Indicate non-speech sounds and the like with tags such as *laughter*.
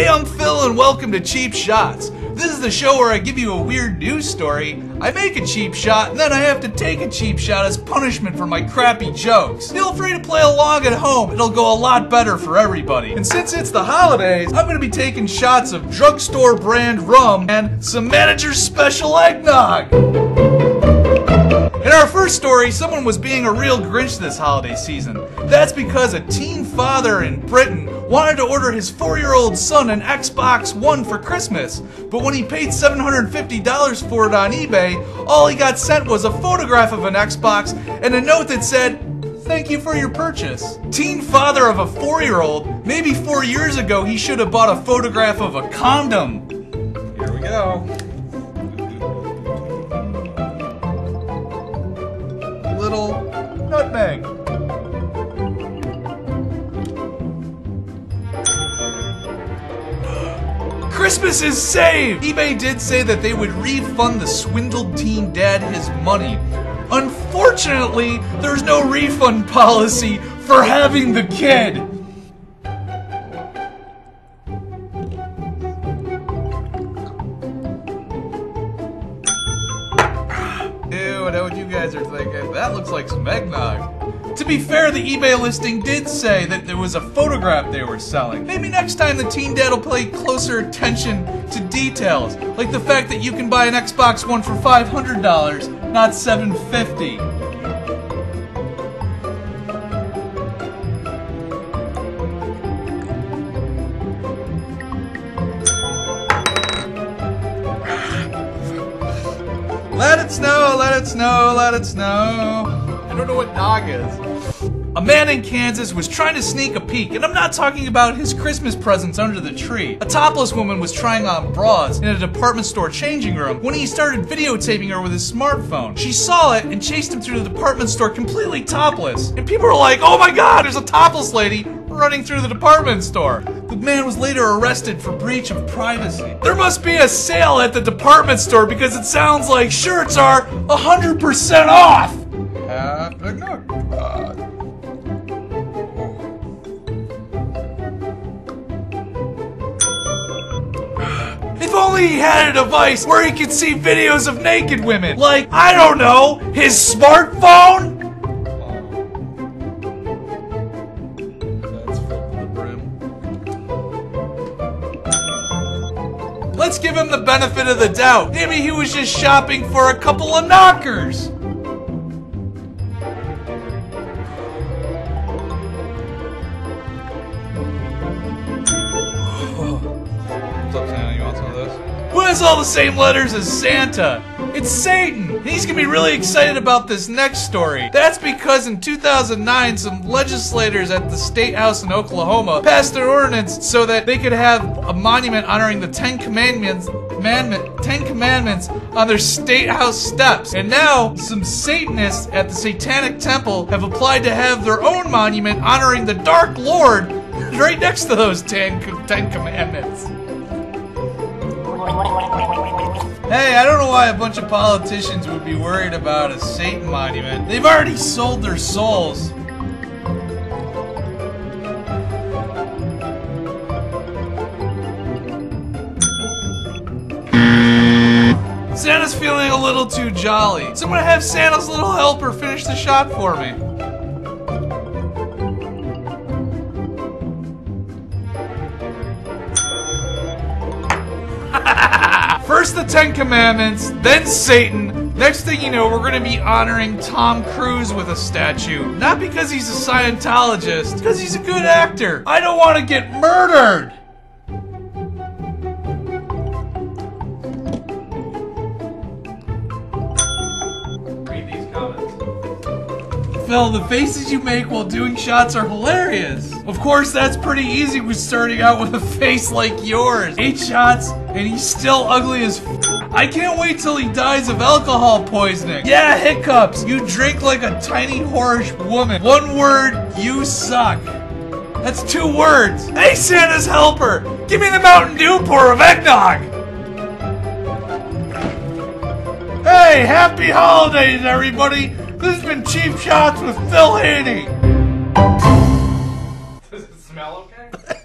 Hey, I'm Phil and welcome to Cheap Shots. This is the show where I give you a weird news story, I make a cheap shot, and then I have to take a cheap shot as punishment for my crappy jokes. Feel free to play along at home, it'll go a lot better for everybody. And since it's the holidays, I'm gonna be taking shots of drugstore brand rum and some manager's special eggnog. In our first story, someone was being a real Grinch this holiday season. That's because a teen father in Britain wanted to order his four year old son an Xbox One for Christmas, but when he paid $750 for it on eBay, all he got sent was a photograph of an Xbox and a note that said, Thank you for your purchase. Teen father of a four year old, maybe four years ago he should have bought a photograph of a condom. Here we go. Little nutmeg. Christmas is saved! eBay did say that they would refund the swindled teen dad his money. Unfortunately, there's no refund policy for having the kid. I know what you guys are thinking. That looks like some eggnog. To be fair, the eBay listing did say that there was a photograph they were selling. Maybe next time the teen dad will pay closer attention to details, like the fact that you can buy an Xbox One for $500, not $750. It snow, let it snow. I don't know what dog is. A man in Kansas was trying to sneak a peek, and I'm not talking about his Christmas presents under the tree. A topless woman was trying on bras in a department store changing room when he started videotaping her with his smartphone. She saw it and chased him through the department store completely topless. And people were like, oh my god, there's a topless lady running through the department store. The man was later arrested for breach of privacy. There must be a sale at the department store because it sounds like shirts are 100% off! Uh, if only he had a device where he could see videos of naked women. Like, I don't know, his smartphone? Give him the benefit of the doubt. Maybe he was just shopping for a couple of knockers. What's up, Santa? You want some of this? Who has all the same letters as Santa? It's Satan! He's gonna be really excited about this next story. That's because in 2009, some legislators at the State House in Oklahoma passed an ordinance so that they could have a monument honoring the Ten Commandments commandment, Ten Commandments on their state house steps. And now, some Satanists at the Satanic Temple have applied to have their own monument honoring the Dark Lord *laughs* right next to those Ten, ten Commandments. Hey, I don't know why a bunch of politicians would be worried about a Satan monument. They've already sold their souls. Santa's feeling a little too jolly. So I'm gonna have Santa's little helper finish the shot for me. First the Ten Commandments, then Satan. Next thing you know, we're gonna be honoring Tom Cruise with a statue. Not because he's a Scientologist, because he's a good actor. I don't want to get murdered. Read these comments. Phil, the faces you make while doing shots are hilarious. Of course, that's pretty easy with starting out with a *laughs* face like yours. Eight shots, and he's still ugly as I can't wait till he dies of alcohol poisoning. Yeah, hiccups. You drink like a tiny whorish woman. One word, you suck. That's two words. Hey, Santa's helper! Give me the Mountain Dew pour of eggnog! Hey, happy holidays, everybody! This has been Cheap Shots with Phil Haney. Does it smell *laughs*